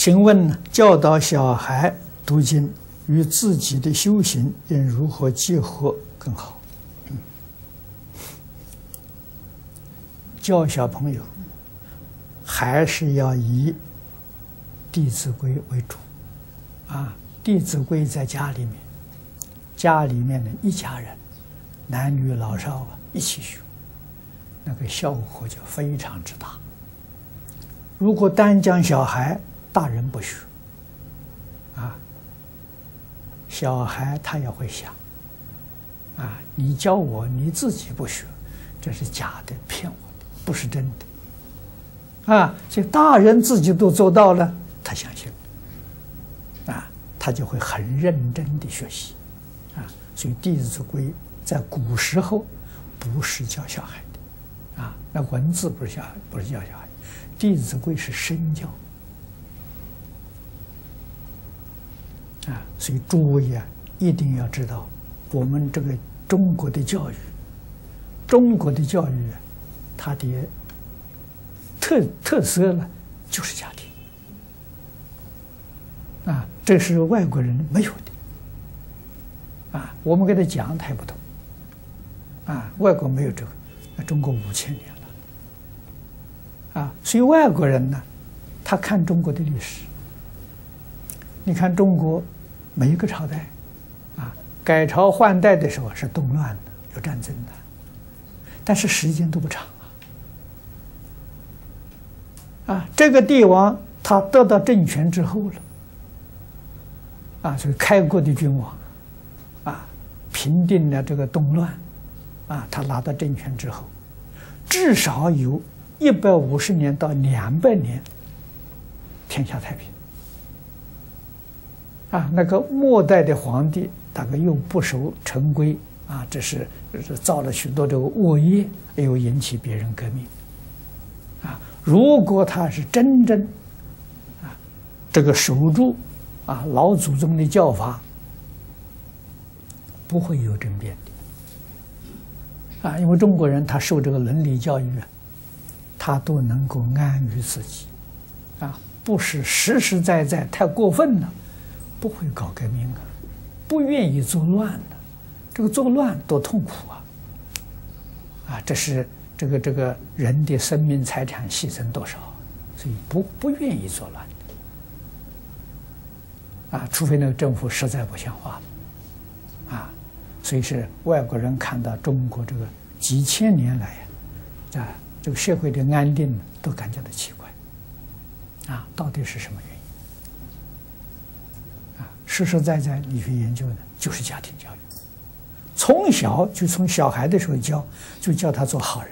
请问，教导小孩读经与自己的修行应如何结合更好？教小朋友还是要以《弟子规》为主啊，《弟子规》在家里面，家里面的一家人，男女老少一起学，那个效果就非常之大。如果单讲小孩，大人不学，啊，小孩他也会想，啊，你教我，你自己不学，这是假的，骗我的，不是真的，啊，所以大人自己都做到了，他相信，啊，他就会很认真的学习，啊，所以《弟子规》在古时候不是教小孩的，啊，那文字不是教，不是教小孩，《弟子规》是身教。啊，所以诸位啊，一定要知道，我们这个中国的教育，中国的教育，它的特特色呢，就是家庭。啊，这是外国人没有的。啊，我们给他讲，他也不懂。啊，外国没有这个，那中国五千年了。啊，所以外国人呢，他看中国的历史。你看中国每一个朝代，啊，改朝换代的时候是动乱的，有战争的，但是时间都不长啊。啊，这个帝王他得到政权之后了，啊，所以开国的君王，啊，平定了这个动乱，啊，他拿到政权之后，至少有一百五十年到两百年，天下太平。啊，那个末代的皇帝大概又不守成规啊，这是是造了许多这个恶业，又引起别人革命。啊，如果他是真正啊这个守住啊老祖宗的教法，不会有争辩的。啊，因为中国人他受这个伦理教育啊，他都能够安于自己，啊，不是实实在在太过分了。不会搞革命啊，不愿意作乱的，这个作乱多痛苦啊！啊，这是这个这个人的生命财产牺牲多少，所以不不愿意作乱啊，除非那个政府实在不像话啊，所以是外国人看到中国这个几千年来啊，这个社会的安定都感觉到奇怪啊，到底是什么原因？实实在在，你去研究的，就是家庭教育。从小就从小孩的时候教，就教他做好人，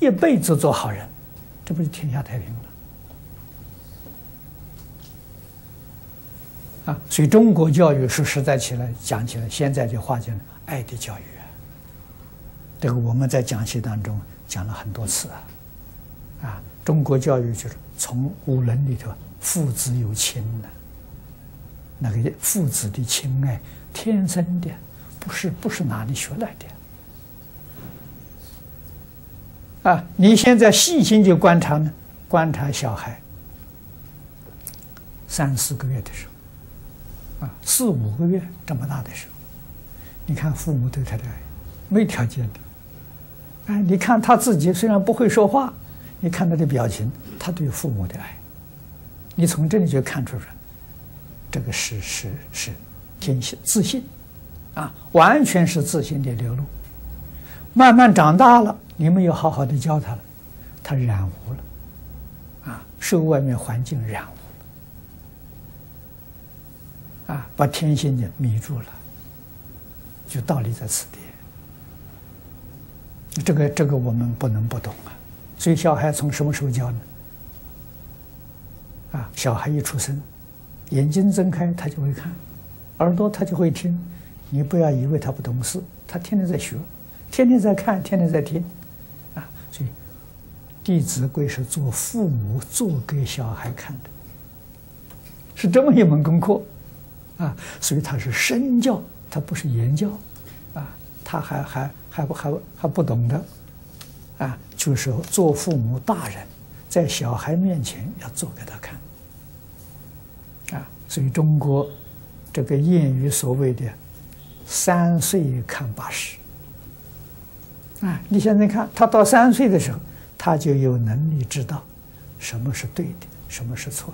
一辈子做好人，这不是天下太平了？啊！所以中国教育说实在起来讲起来，现在的话讲爱的教育，这个我们在讲习当中讲了很多次啊。啊，中国教育就是从古人里头，父子有亲的。那个父子的情爱，天生的，不是不是哪里学来的。啊，你现在细心去观察呢，观察小孩三四个月的时候，啊，四五个月这么大的时候，你看父母对他的爱，没条件的。哎，你看他自己虽然不会说话，你看他的表情，他对父母的爱，你从这里就看出来。这个是是是天性自信，啊，完全是自信的流露。慢慢长大了，你们又好好的教他了，他染污了，啊，受外面环境染污了，啊，把天性的迷住了，就道理在此地。这个这个我们不能不懂啊。所以小孩从什么时候教呢？啊，小孩一出生。眼睛睁开，他就会看；耳朵他就会听。你不要以为他不懂事，他天天在学，天天在看，天天在听，啊！所以《弟子规》是做父母做给小孩看的，是这么一门功课，啊！所以他是身教，他不是言教，啊！他还还还不还还不懂的，啊！就是做父母大人，在小孩面前要做给他看。所以中国这个谚语所谓的“三岁看八十”，啊，你现在看他到三岁的时候，他就有能力知道什么是对的，什么是错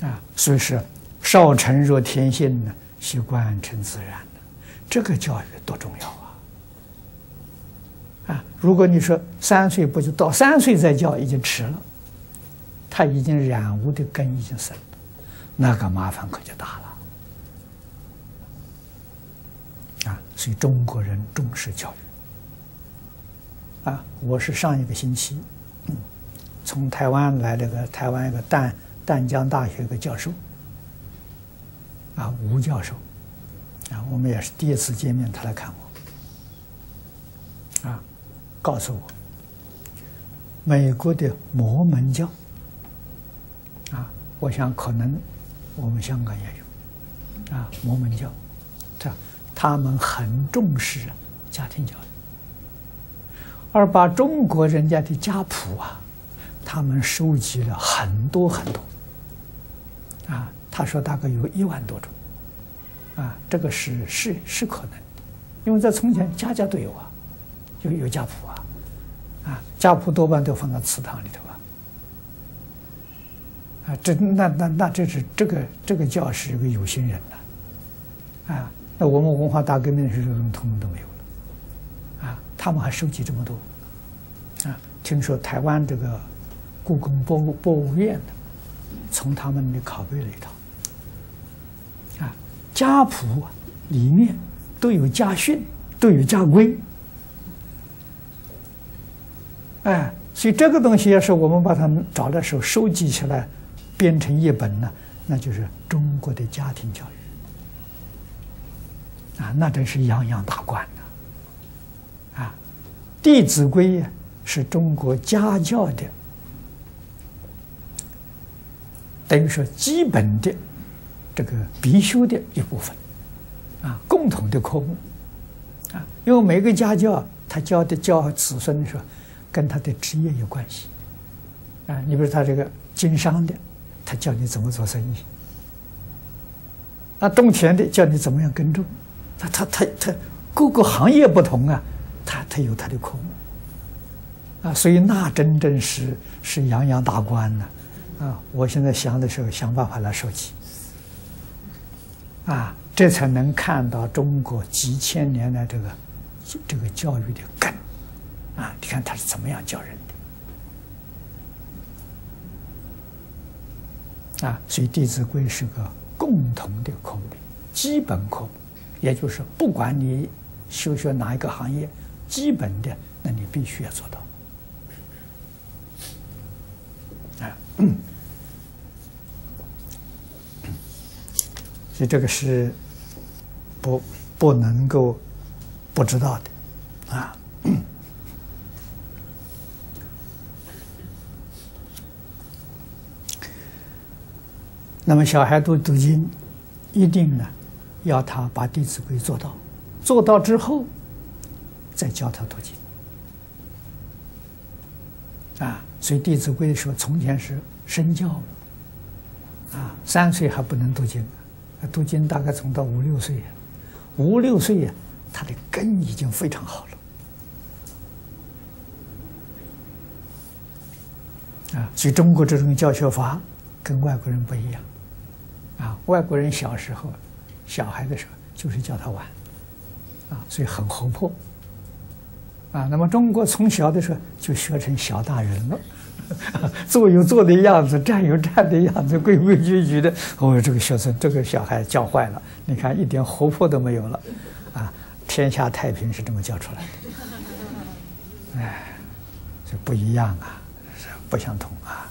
的，啊，所以是少成若天性呢，习惯成自然的，这个教育多重要啊！啊，如果你说三岁不就到三岁再教，已经迟了，他已经染污的根已经生了，那个麻烦可就大了。啊，所以中国人重视教育。啊，我是上一个星期，从台湾来了个台湾一个淡淡江大学一个教授，啊，吴教授，啊，我们也是第一次见面，他来看我，啊。告诉我，美国的摩门教。啊，我想可能我们香港也有。啊，摩门教，他他们很重视家庭教育，而把中国人家的家谱啊，他们收集了很多很多。啊，他说大概有一万多种。啊，这个是是是可能，因为在从前家家都有啊，就有家谱啊。啊，家谱多半都放到祠堂里头啊！啊，这那那那这是这个这个教是一个有心人呐！啊，那我们文化大革命的时候，通通都没有了。啊，他们还收集这么多。啊，听说台湾这个故宫博物博物院的，从他们那里拷贝了一套。啊，家谱里面都有家训，都有家规。哎，所以这个东西要是我们把它找的时候收集起来，编成一本呢，那就是中国的家庭教育啊，那真是样样大观呐！啊，《弟子规》，是中国家教的，等于说基本的这个必修的一部分啊，共同的科目啊，因为每个家教他教的教子孙的时候。跟他的职业有关系，啊，你比如他这个经商的，他教你怎么做生意；那，种田的教你怎么样耕种，他他他他各个行业不同啊，他他有他的科目，啊，所以那真正是是洋洋大观呢，啊，我现在想的时候想办法来收集，啊，这才能看到中国几千年来这个这个教育的根。啊，你看他是怎么样教人的啊？所以《弟子规》是个共同的科目，基本科目，也就是不管你修学哪一个行业，基本的，那你必须要做到啊。所以这个是不不能够不知道的啊。那么小孩读读经，一定呢，要他把《弟子规》做到，做到之后，再教他读经。啊，所以《弟子规》说，从前是身教，啊，三岁还不能读经，读经大概从到五六岁，五六岁呀，他的根已经非常好了。啊，所以中国这种教学法跟外国人不一样。啊，外国人小时候，小孩的时候就是叫他玩，啊，所以很活泼，啊，那么中国从小的时候就学成小大人了，坐有坐的样子，站有站的样子，规规矩矩的。哦，这个学生，这个小孩教坏了，你看一点活泼都没有了，啊，天下太平是这么教出来的，哎，这不一样啊，不相同啊。